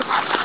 Thanks.